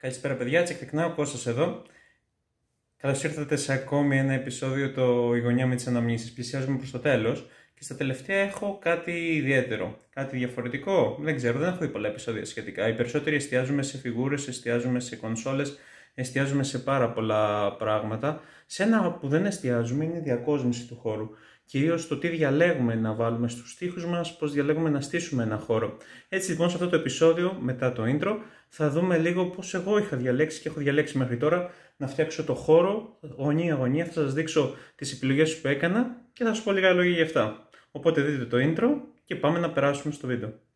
Καλησπέρα παιδιά, τσεκτικνά ο Κώστας εδώ. Καλώς ήρθατε σε ακόμη ένα επεισόδιο το «Η γωνιά με τις αναμνήσεις». Πλησιάζουμε προς το τέλος και στα τελευταία έχω κάτι ιδιαίτερο, κάτι διαφορετικό. Δεν ξέρω, δεν έχω δει πολλά επεισόδια σχετικά. Οι περισσότεροι εστιάζουμε σε φιγούρες, εστιάζουμε σε κονσόλες, εστιάζουμε σε πάρα πολλά πράγματα. Σε ένα που δεν εστιάζουμε είναι η διακόσμηση του χώρου κυρίως το τι διαλέγουμε να βάλουμε στους τοίχου μας, πώς διαλέγουμε να στήσουμε ένα χώρο. Έτσι λοιπόν σε αυτό το επεισόδιο, μετά το intro, θα δούμε λίγο πώς εγώ είχα διαλέξει και έχω διαλέξει μέχρι τώρα να φτιάξω το χώρο, γωνία-γωνία. Θα σας δείξω τις επιλογές που έκανα και θα σας πω λίγα λόγια για αυτά. Οπότε δείτε το intro και πάμε να περάσουμε στο βίντεο.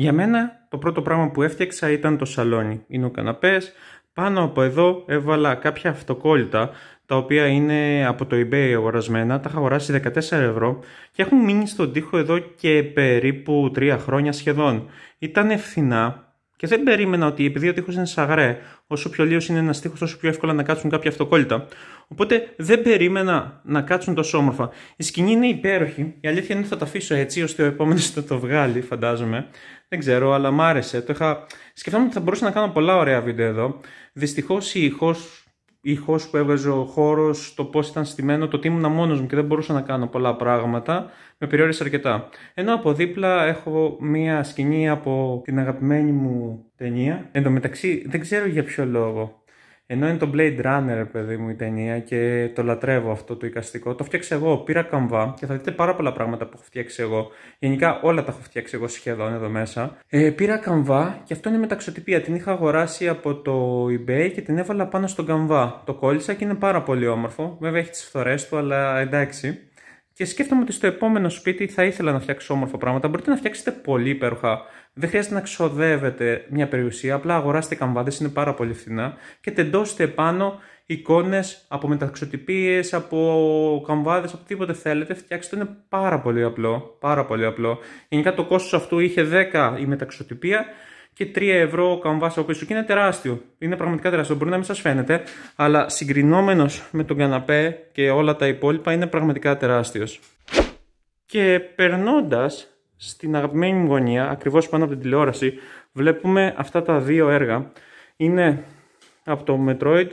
Για μένα το πρώτο πράγμα που έφτιαξα ήταν το σαλόνι. Είναι ο καναπές. Πάνω από εδώ έβαλα κάποια αυτοκόλλητα τα οποία είναι από το eBay αγορασμένα. Τα είχα αγοράσει 14 ευρώ και έχουν μείνει στον τοίχο εδώ και περίπου 3 χρόνια σχεδόν. Ήταν φθηνά και δεν περίμενα ότι επειδή ο τείχος είναι σαγρέ, όσο πιο λίγο είναι ένας τείχος, τόσο πιο εύκολα να κάτσουν κάποια αυτοκόλλητα. Οπότε δεν περίμενα να κάτσουν τόσο όμορφα. Η σκηνή είναι υπέροχη. Η αλήθεια είναι ότι θα το αφήσω έτσι, ώστε ο επόμενος θα το βγάλει, φαντάζομαι. Δεν ξέρω, αλλά μ' άρεσε. Το είχα... Σκεφτόμουν ότι θα μπορούσα να κάνω πολλά ωραία βίντεο εδώ. Δυστυχώς η ηχός ήχος που έβγαζε ο χώρος, το πώς ήταν στημένο, το ότι ήμουν μόνος μου και δεν μπορούσα να κάνω πολλά πράγματα, με περιόρισε αρκετά. Ενώ από δίπλα έχω μία σκηνή από την αγαπημένη μου ταινία. Εν τω μεταξύ, δεν ξέρω για ποιο λόγο. Ενώ είναι το Blade Runner, παιδί μου, η ταινία και το λατρεύω αυτό το εικαστικό. Το φτιάξα εγώ, πήρα καμβά και θα δείτε πάρα πολλά πράγματα που έχω φτιάξει εγώ. Γενικά όλα τα έχω φτιάξει εγώ σχεδόν εδώ μέσα. Ε, πήρα καμβά και αυτό είναι μεταξωτυπία. Την είχα αγοράσει από το eBay και την έβαλα πάνω στον καμβά. Το κόλλησα και είναι πάρα πολύ όμορφο. Βέβαια έχει τις φθορές του, αλλά εντάξει. Και σκέφτομαι ότι στο επόμενο σπίτι θα ήθελα να φτιάξω όμορφα πράγματα. Μπορείτε να φτιάξετε πολύ υπέροχα. Δεν χρειάζεται να ξοδεύετε μια περιουσία. Απλά αγοράστε καμβάδες, είναι πάρα πολύ φθηνά. Και τεντώστε πάνω εικόνες από μεταξωτυπίες, από καμβάδες, από οτιδήποτε θέλετε. Φτιάξτε το, είναι πάρα πολύ απλό. Πάρα πολύ απλό. Γενικά το κόστος αυτού είχε 10 η μεταξωτυπία και 3 ευρώ ο καμβάς από πίσω. Και είναι τεράστιο. Είναι πραγματικά τεράστιο. Μπορεί να μην σας φαίνεται, αλλά συγκρινόμενος με τον καναπέ και όλα τα υπόλοιπα είναι πραγματικά τεράστιος. Και περνώντας στην αγαπημένη μου γωνία, ακριβώς πάνω από την τηλεόραση, βλέπουμε αυτά τα δύο έργα. Είναι από το Metroid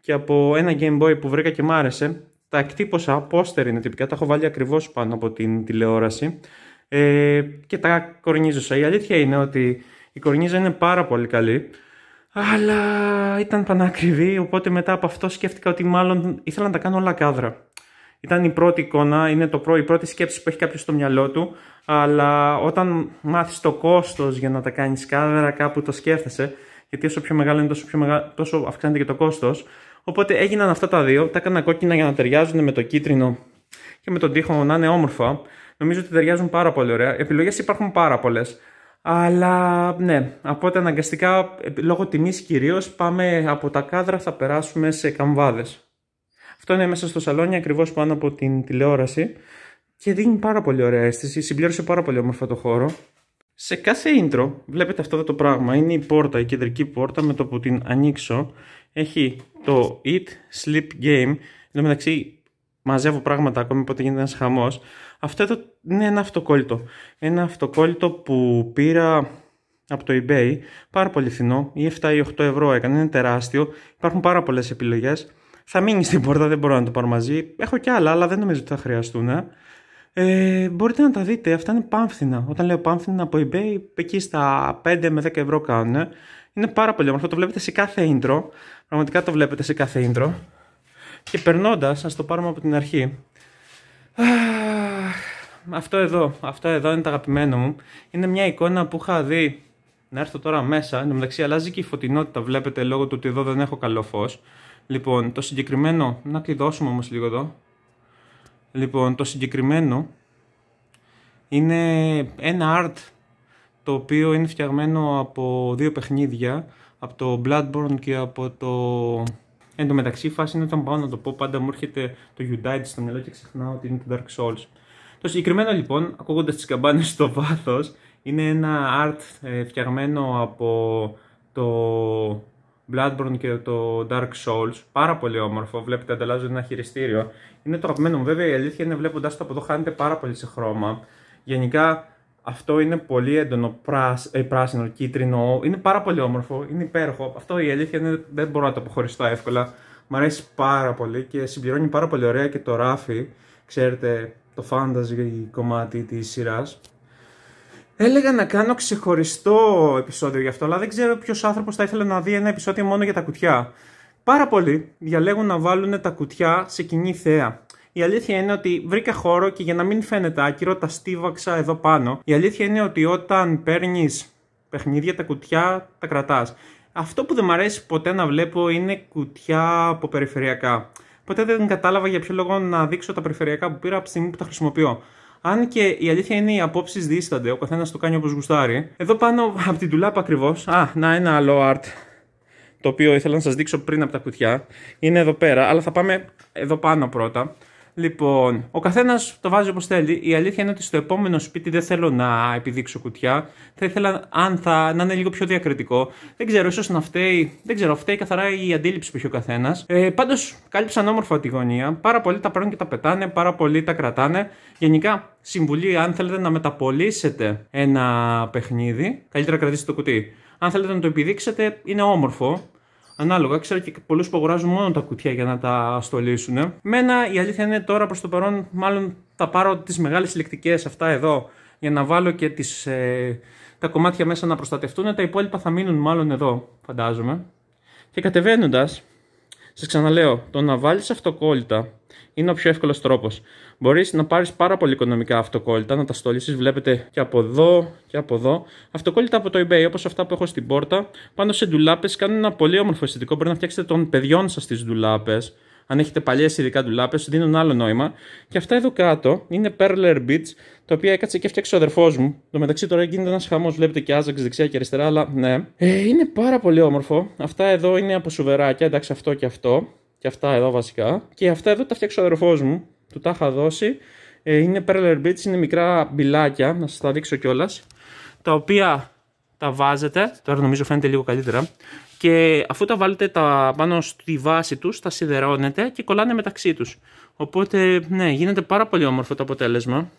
και από ένα Game Boy που βρήκα και μ' άρεσε. Τα εκτύπωσα, πόστερ είναι τυπικά, τα έχω βάλει ακριβώς πάνω από την τηλεόραση ε, και τα κορνίζωσα. Η αλήθεια είναι ότι η κορνίζα είναι πάρα πολύ καλή. Αλλά ήταν πανάκριβη, οπότε μετά από αυτό σκέφτηκα ότι μάλλον ήθελα να τα κάνω όλα κάδρα. Ήταν η πρώτη εικόνα, είναι το πρώτο, η πρώτη σκέψη που έχει κάποιος στο μυαλό του, αλλά όταν μάθεις το κόστος για να τα κάνεις κάδρα κάπου το σκέφτεσαι, γιατί όσο πιο μεγάλο είναι τόσο, πιο μεγα... τόσο αυξάνεται και το κόστος. Οπότε έγιναν αυτά τα δύο, τα έκανα κόκκινα για να ταιριάζουν με το κίτρινο και με τον τοίχο να είναι όμορφα. Νομίζω ότι ταιριάζουν πάρα πολύ ωραία. Επιλογές υπάρχουν πάρα πολλές. Αλλά ναι, οπότε αναγκαστικά λόγω τιμής κυρίως πάμε από τα κάδρα θα περάσουμε σε καμβάδες. Αυτό είναι μέσα στο σαλόνι ακριβώς πάνω από την τηλεόραση και δίνει πάρα πολύ ωραία αίσθηση, συμπλήρωσε πάρα πολύ όμορφα το χώρο. Σε κάθε intro βλέπετε αυτό το πράγμα, είναι η πόρτα, η κεντρική πόρτα με το που την ανοίξω έχει το Eat Sleep Game, εν μεταξύ μαζεύω πράγματα ακόμη οπότε γίνεται ένας χαμός αυτό εδώ είναι ένα αυτοκόλλητο. Ένα αυτοκόλλητο που πήρα από το eBay, πάρα πολύ φθηνό, ή 7 ή 8 ευρώ έκανε, είναι τεράστιο. Υπάρχουν πάρα πολλές επιλογές. Θα μείνει στην πόρτα, δεν μπορώ να το πάρω μαζί. Έχω κι άλλα, αλλά δεν νομίζω ότι θα χρειαστούν. Ε, μπορείτε να τα δείτε, αυτά είναι πάμφθηνα. Όταν λέω πάμφθηνα από eBay, εκεί στα 5 με 10 ευρώ κάνουν. Είναι πάρα πολύ όμορφο, το βλέπετε σε κάθε intro. Πραγματικά το βλέπετε σε κάθε intro. Και περνώντας, ας το πάρουμε από την αρχή αυτό εδώ, αυτό εδώ είναι το αγαπημένο μου. Είναι μια εικόνα που είχα δει να έρθω τώρα μέσα. Εν τω μεταξύ αλλάζει και η φωτεινότητα, βλέπετε, λόγω του ότι εδώ δεν έχω καλό φως. Λοιπόν, το συγκεκριμένο, να κλειδώσουμε όμως λίγο εδώ. Λοιπόν, το συγκεκριμένο είναι ένα art το οποίο είναι φτιαγμένο από δύο παιχνίδια, από το Bloodborne και από το Εν τω μεταξύ, η φάση είναι όταν πάω να το πω, πάντα μου έρχεται το Unite στο μυαλό και ξεχνάω ότι είναι το Dark Souls. Το συγκεκριμένο λοιπόν, ακούγοντας τις καμπάνες στο βάθος, Είναι ένα art ε, φτιαγμένο από το Bloodborne και το Dark Souls. Πάρα πολύ όμορφο. Βλέπετε, ανταλλάζω ένα χειριστήριο. Είναι το αγαπημένο μου. Βέβαια, η αλήθεια είναι βλέποντας το από εδώ χάνεται πάρα πολύ σε χρώμα. Γενικά, αυτό είναι πολύ έντονο πράσ, ε, πράσινο, κίτρινο. Είναι πάρα πολύ όμορφο. Είναι υπέροχο. Αυτό η αλήθεια είναι δεν μπορώ να το αποχωριστώ εύκολα. Μ' αρέσει πάρα πολύ και συμπληρώνει πάρα πολύ ωραία και το ράφι. Ξέρετε, το fantasy κομμάτι της σειράς. Έλεγα να κάνω ξεχωριστό επεισόδιο γι' αυτό, αλλά δεν ξέρω ποιος άνθρωπος θα ήθελε να δει ένα επεισόδιο μόνο για τα κουτιά. Πάρα πολλοί διαλέγουν να βάλουν τα κουτιά σε κοινή θέα. Η αλήθεια είναι ότι βρήκα χώρο και για να μην φαίνεται άκυρο, τα στίβαξα εδώ πάνω. Η αλήθεια είναι ότι όταν παίρνεις παιχνίδια, τα κουτιά τα κρατάς. Αυτό που δεν μου αρέσει ποτέ να βλέπω είναι κουτιά από περιφερειακά. Ποτέ δεν κατάλαβα για ποιο λόγο να δείξω τα περιφερειακά που πήρα από τη στιγμή που τα χρησιμοποιώ. Αν και η αλήθεια είναι οι απόψεις δίστανται, ο καθένας το κάνει όπως γουστάρει. Εδώ πάνω από την τουλάπα ακριβώς. Α, να ένα άλλο art. Το οποίο ήθελα να σας δείξω πριν από τα κουτιά. Είναι εδώ πέρα, αλλά θα πάμε εδώ πάνω πρώτα. Λοιπόν, ο καθένας το βάζει όπως θέλει. Η αλήθεια είναι ότι στο επόμενο σπίτι δεν θέλω να επιδείξω κουτιά. Θα ήθελα αν θα, να είναι λίγο πιο διακριτικό. Δεν ξέρω, ίσως να φταίει. Δεν ξέρω, φταίει καθαρά η αντίληψη που έχει ο καθένας. Ε, Πάντως, κάλυψαν όμορφα τη γωνία. Πάρα πολλοί τα παίρνουν και τα πετάνε, πάρα πολλοί τα κρατάνε. Γενικά, συμβουλή, αν θέλετε να μεταπολίσετε ένα παιχνίδι, καλύτερα κρατήστε το κουτί. Αν θέλετε να το επιδείξετε, είναι όμορφο. Ανάλογα, ξέρω και πολλούς που αγοράζουν μόνο τα κουτιά για να τα στολίσουν. Μένα η αλήθεια είναι τώρα προς το παρόν, μάλλον θα πάρω τις μεγάλες συλλεκτικές αυτά εδώ για να βάλω και τις, ε, τα κομμάτια μέσα να προστατευτούν. Τα υπόλοιπα θα μείνουν μάλλον εδώ, φαντάζομαι. Και κατεβαίνοντας, σας ξαναλέω, το να βάλεις αυτοκόλλητα είναι ο πιο εύκολος τρόπος. Μπορείς να πάρεις πάρα πολύ οικονομικά αυτοκόλλητα, να τα στολίσει. Βλέπετε και από εδώ και από εδώ. Αυτοκόλλητα από το eBay, όπως αυτά που έχω στην πόρτα, πάνω σε ντουλάπες κάνουν ένα πολύ όμορφο αισθητικό. Μπορεί να φτιάξετε των παιδιών σας τις ντουλάπες. Αν έχετε παλιές ειδικά ντουλάπες, δίνουν άλλο νόημα. Και αυτά εδώ κάτω είναι Perler Beats, τα οποία έκατσε και φτιάξει ο αδερφός μου. Το μεταξύ τώρα γίνεται ένας χαμός, βλέπετε και άζαξ δεξιά και αριστερά, αλλά ναι. Ε, είναι πάρα πολύ όμορφο. Αυτά εδώ είναι από σουβεράκια, εντάξει αυτό και αυτό. Και αυτά εδώ βασικά. Και αυτά εδώ τα φτιάξει ο αδερφός μου του τα είχα δώσει. Ε, είναι Perler Beats, είναι μικρά μπιλάκια, να σας τα δείξω κιόλας. Τα οποία τα βάζετε, τώρα νομίζω φαίνεται λίγο καλύτερα. Και αφού τα βάλετε τα πάνω στη βάση τους, τα σιδερώνετε και κολλάνε μεταξύ τους. Οπότε, ναι, γίνεται πάρα πολύ όμορφο το αποτέλεσμα.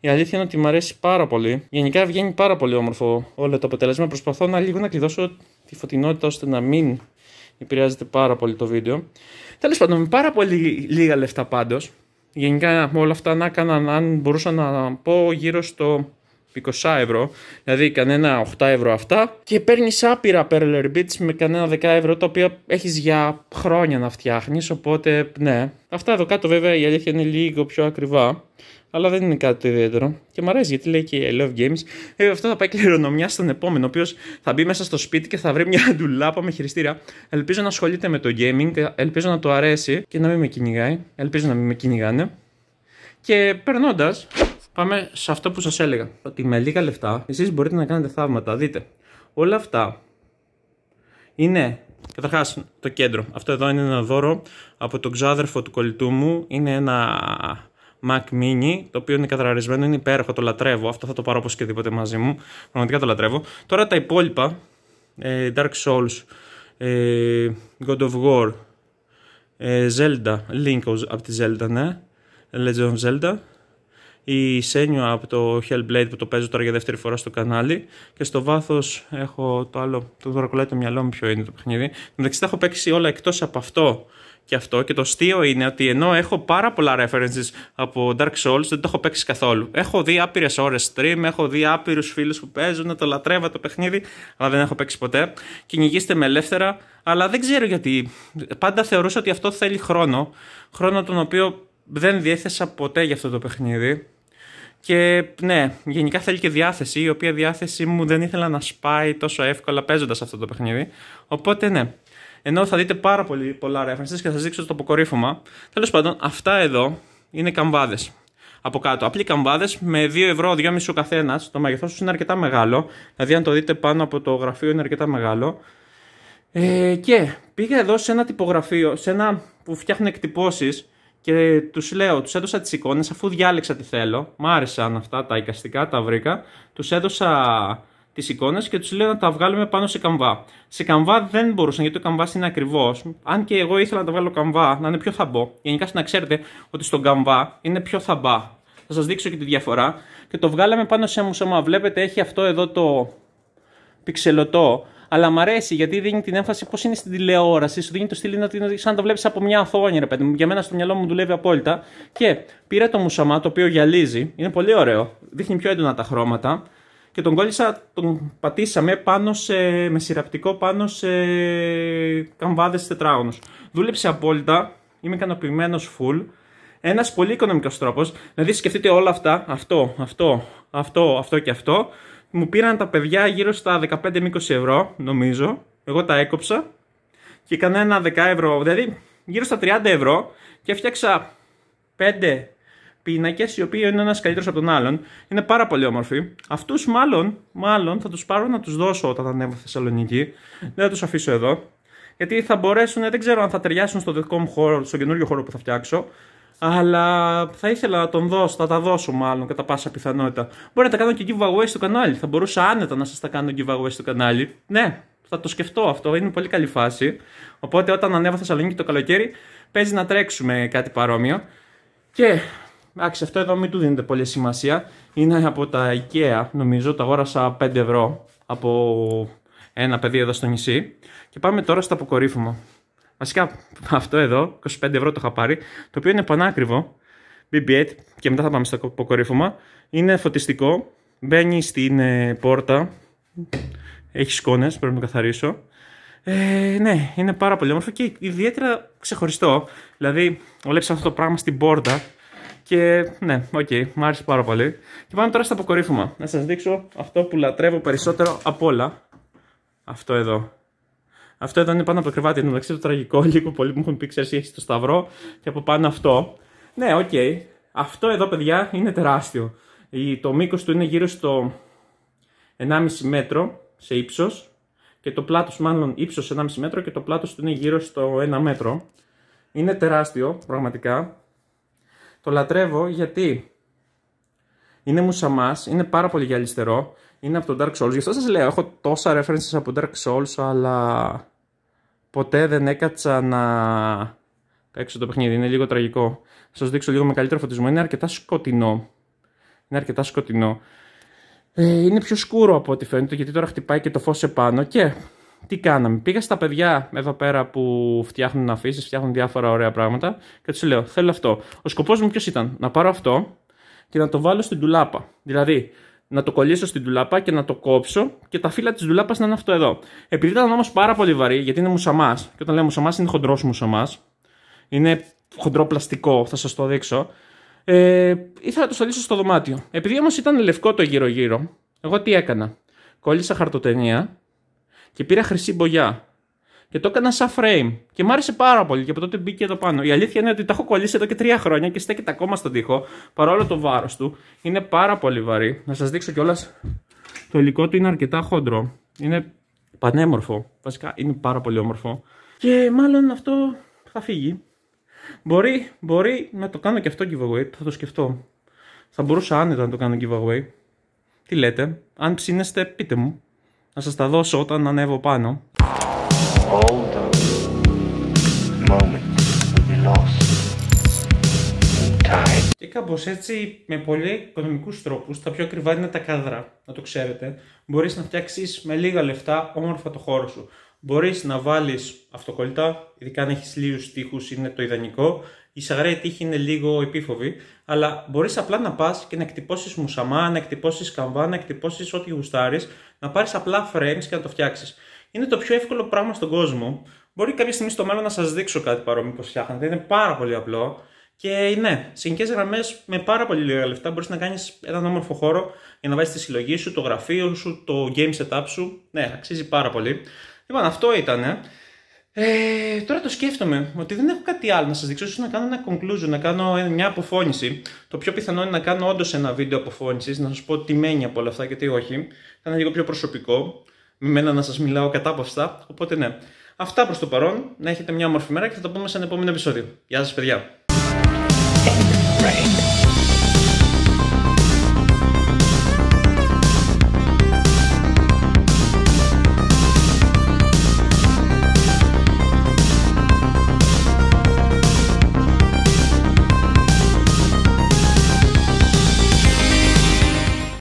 Η αλήθεια είναι ότι μου αρέσει πάρα πολύ. Γενικά βγαίνει πάρα πολύ όμορφο όλο το αποτέλεσμα. Προσπαθώ να λίγο να κλειδώσω τη φωτεινότητα ώστε να μην επηρεάζεται πάρα πολύ το βίντεο. Τέλος πάντων, με πάρα πολύ λίγα λεφτά πάντως. Γενικά όλα αυτά να έκαναν, αν μπορούσα να πω, γύρω στο 20 ευρώ. Δηλαδή κανένα 8 ευρώ αυτά. Και παίρνεις άπειρα Perler Beats με κανένα 10 ευρώ, τα οποία έχεις για χρόνια να φτιάχνεις. Οπότε, ναι. Αυτά εδώ κάτω βέβαια η αλήθεια είναι λίγο πιο ακριβά αλλά δεν είναι κάτι το ιδιαίτερο. Και μου αρέσει γιατί λέει και I love games. Ε, αυτό θα πάει κληρονομιά στον επόμενο, ο οποίος θα μπει μέσα στο σπίτι και θα βρει μια ντουλάπα με χειριστήρα. Ελπίζω να ασχολείται με το gaming, ελπίζω να το αρέσει και να μην με κυνηγάει. Ελπίζω να μην με κυνηγάνε. Και περνώντας, πάμε σε αυτό που σας έλεγα. Ότι με λίγα λεφτά εσείς μπορείτε να κάνετε θαύματα. Δείτε, όλα αυτά είναι Καταρχάς, το κέντρο. Αυτό εδώ είναι ένα δώρο από τον ξάδερφο του κολλητού μου. Είναι ένα Mac Mini, το οποίο είναι κατραρισμένο, είναι υπέροχο, το λατρεύω. Αυτό θα το πάρω οπωσδήποτε μαζί μου. Πραγματικά το λατρεύω. Τώρα τα υπόλοιπα, ε, Dark Souls, ε, God of War, ε, Zelda, Link από τη Zelda, ναι, Legend of Zelda, η Senua από το Hellblade που το παίζω τώρα για δεύτερη φορά στο κανάλι και στο βάθος έχω το άλλο, το τώρα κολλάει το μυαλό μου ποιο είναι το παιχνίδι. μεταξύ τα έχω παίξει όλα εκτός από αυτό και αυτό. Και το αστείο είναι ότι ενώ έχω πάρα πολλά references από Dark Souls, δεν το έχω παίξει καθόλου. Έχω δει άπειρες ώρες stream, έχω δει άπειρους φίλους που παίζουν, το λατρεύω το παιχνίδι, αλλά δεν έχω παίξει ποτέ. Κυνηγήστε με ελεύθερα, αλλά δεν ξέρω γιατί. Πάντα θεωρούσα ότι αυτό θέλει χρόνο. Χρόνο τον οποίο δεν διέθεσα ποτέ για αυτό το παιχνίδι. Και ναι, γενικά θέλει και διάθεση, η οποία διάθεση μου δεν ήθελα να σπάει τόσο εύκολα παίζοντας αυτό το παιχνίδι. Οπότε ναι, ενώ θα δείτε πάρα πολύ πολλά references και θα σας δείξω το αποκορύφωμα. Τέλος πάντων, αυτά εδώ είναι καμβάδες. Από κάτω. Απλοί καμβάδες με 2 ευρώ, 2,5 ο καθένας. Το μέγεθό τους είναι αρκετά μεγάλο. Δηλαδή, αν το δείτε πάνω από το γραφείο, είναι αρκετά μεγάλο. Ε, και πήγα εδώ σε ένα τυπογραφείο, σε ένα που φτιάχνουν εκτυπώσεις Και τους λέω, τους έδωσα τις εικόνες αφού διάλεξα τι θέλω. Μ' άρεσαν αυτά τα εικαστικά, τα βρήκα. Τους έδωσα τις εικόνες και τους λέω να τα βγάλουμε πάνω σε καμβά. Σε καμβά δεν μπορούσαν γιατί το καμβά είναι ακριβώς. Αν και εγώ ήθελα να τα βγάλω καμβά, να είναι πιο θαμπό. Γενικά να ξέρετε ότι στον καμβά είναι πιο θαμπά. Θα σας δείξω και τη διαφορά. Και το βγάλαμε πάνω σε μουσαμά. Βλέπετε, έχει αυτό εδώ το πιξελωτό. Αλλά μου αρέσει γιατί δίνει την έμφαση πώς είναι στην τηλεόραση. Σου δίνει το στυλ να σαν να το βλέπεις από μια οθόνη, ρε παιδί μου. Για μένα στο μυαλό μου δουλεύει απόλυτα. Και πήρα το μουσαμά το οποίο γυαλίζει. Είναι πολύ ωραίο. Δείχνει πιο έντονα τα χρώματα και τον κόλλησα, τον πατήσαμε πάνω σε, με σειραπτικό πάνω σε καμβάδες τετράγωνους. Δούλεψε απόλυτα, είμαι ικανοποιημένος full. Ένας πολύ οικονομικός τρόπος. Δηλαδή, σκεφτείτε όλα αυτά, αυτό, αυτό, αυτό, αυτό και αυτό. Μου πήραν τα παιδιά γύρω στα 15 20 ευρώ, νομίζω. Εγώ τα έκοψα και έκανα ένα 10 ευρώ, δηλαδή γύρω στα 30 ευρώ και έφτιαξα 5 πίνακες, οι οποίοι είναι ένας καλύτερος από τον άλλον. Είναι πάρα πολύ όμορφοι. Αυτούς μάλλον, μάλλον θα τους πάρω να τους δώσω όταν ανέβω στη Θεσσαλονίκη. Δεν θα τους αφήσω εδώ. Γιατί θα μπορέσουν, δεν ξέρω αν θα ταιριάσουν στο δικό μου χώρο, στο καινούριο χώρο που θα φτιάξω. Αλλά θα ήθελα να τον δώσω, θα τα δώσω μάλλον κατά πάσα πιθανότητα. Μπορεί να τα κάνω και giveaway στο κανάλι. Θα μπορούσα άνετα να σας τα κάνω giveaway στο κανάλι. Ναι, θα το σκεφτώ αυτό. Είναι πολύ καλή φάση. Οπότε όταν ανέβω Θεσσαλονίκη το καλοκαίρι, παίζει να τρέξουμε κάτι παρόμοιο. Και Εντάξει, αυτό εδώ μην του δίνετε πολύ σημασία. Είναι από τα IKEA, νομίζω. Το αγόρασα 5 ευρώ από ένα παιδί εδώ στο νησί. Και πάμε τώρα στο αποκορύφωμα. Βασικά αυτό εδώ, 25 ευρώ το είχα πάρει, το οποίο είναι πανάκριβο. BB-8 και μετά θα πάμε στο αποκορύφωμα. Είναι φωτιστικό. Μπαίνει στην ε, πόρτα. Έχει σκόνες, πρέπει να καθαρίσω. Ε, ναι, είναι πάρα πολύ όμορφο και ιδιαίτερα ξεχωριστό. Δηλαδή, βλέπεις αυτό το πράγμα στην πόρτα και ναι, οκ, okay, μου άρεσε πάρα πολύ. Και πάμε τώρα στο αποκορύφωμα. Να σας δείξω αυτό που λατρεύω περισσότερο από όλα. Αυτό εδώ. Αυτό εδώ είναι πάνω από το κρεβάτι. Είναι μεταξύ το τραγικό, λίγο πολύ μου έχουν πει, ξέρεις, έχει το σταυρό και από πάνω αυτό. Ναι, οκ. Okay. Αυτό εδώ, παιδιά, είναι τεράστιο. Το μήκος του είναι γύρω στο 1,5 μέτρο σε ύψος. Και το πλάτος, μάλλον ύψος 1,5 μέτρο και το πλάτος του είναι γύρω στο 1 μέτρο. Είναι τεράστιο, πραγματικά. Το λατρεύω γιατί είναι μουσαμάς, είναι πάρα πολύ γυαλιστερό, είναι από το Dark Souls. Γι' αυτό σας λέω, έχω τόσα references από Dark Souls, αλλά ποτέ δεν έκατσα να παίξω το παιχνίδι. Είναι λίγο τραγικό. Θα σας δείξω λίγο με καλύτερο φωτισμό. Είναι αρκετά σκοτεινό. Είναι αρκετά σκοτεινό. Ε, είναι πιο σκούρο από ό,τι φαίνεται, γιατί τώρα χτυπάει και το φως επάνω και τι κάναμε. Πήγα στα παιδιά εδώ πέρα που φτιάχνουν αφήσεις, φτιάχνουν διάφορα ωραία πράγματα και τους λέω: Θέλω αυτό. Ο σκοπός μου ποιος ήταν, να πάρω αυτό και να το βάλω στην τουλάπα. Δηλαδή, να το κολλήσω στην τουλάπα και να το κόψω και τα φύλλα της τουλάπα να είναι αυτό εδώ. Επειδή ήταν όμως πάρα πολύ βαρύ, γιατί είναι μουσαμάς, και όταν λέω μουσαμάς είναι χοντρός μουσαμάς, είναι χοντρό πλαστικό, θα σας το δείξω. Ε, ήθελα να το στολίσω στο δωμάτιο. Επειδή όμως ήταν λευκό το γύρω-γύρω, εγώ τι έκανα. Κόλλησα χαρτοτενία και πήρα χρυσή μπογιά. Και το έκανα σαν frame. Και μου άρεσε πάρα πολύ και από τότε μπήκε εδώ πάνω. Η αλήθεια είναι ότι τα έχω κολλήσει εδώ και τρία χρόνια και στέκεται ακόμα στον τοίχο. Παρόλο το βάρος του. Είναι πάρα πολύ βαρύ. Να σας δείξω κιόλας. Το υλικό του είναι αρκετά χοντρό. Είναι πανέμορφο. Βασικά είναι πάρα πολύ όμορφο. Και μάλλον αυτό θα φύγει. Μπορεί, μπορεί να το κάνω και αυτό giveaway. Θα το σκεφτώ. Θα μπορούσα άνετα να το κάνω giveaway. Τι λέτε; Αν ψήνεστε, πείτε μου. Να σας τα δώσω όταν ανέβω πάνω. Και κάπως έτσι, με πολύ οικονομικούς τρόπους, τα πιο ακριβά είναι τα κάδρα, να το ξέρετε. Μπορείς να φτιάξεις με λίγα λεφτά όμορφα το χώρο σου. Μπορείς να βάλεις αυτοκολλητά, ειδικά αν έχεις λίγους τείχους, είναι το ιδανικό. Η σαγραία τείχη είναι λίγο επίφοβη, αλλά μπορείς απλά να πας και να εκτυπώσεις μουσαμά, να εκτυπώσεις καμβά, να εκτυπώσεις ό,τι γουστάρεις, να πάρεις απλά frames και να το φτιάξεις. Είναι το πιο εύκολο πράγμα στον κόσμο. Μπορεί κάποια στιγμή στο μέλλον να σας δείξω κάτι παρόμοιο πώ φτιάχνετε. Είναι πάρα πολύ απλό. Και ναι, σε γενικέ γραμμές με πάρα πολύ λίγα λεφτά μπορείς να κάνεις έναν όμορφο χώρο για να βάζεις τη συλλογή σου, το γραφείο σου, το game setup σου. Ναι, αξίζει πάρα πολύ. Λοιπόν, αυτό ήταν. Ε, τώρα το σκέφτομαι ότι δεν έχω κάτι άλλο να σας δείξω. ίσως να κάνω ένα conclusion, να κάνω μια αποφώνηση. Το πιο πιθανό είναι να κάνω όντως ένα βίντεο αποφώνησης, να σας πω τι μένει από όλα αυτά και τι όχι. Θα είναι λίγο πιο προσωπικό. Με μένα να σας μιλάω κατάπαυστα. Οπότε ναι. Αυτά προς το παρόν. Να έχετε μια όμορφη μέρα και θα τα πούμε σε ένα επόμενο επεισόδιο. Γεια σας, παιδιά. brain.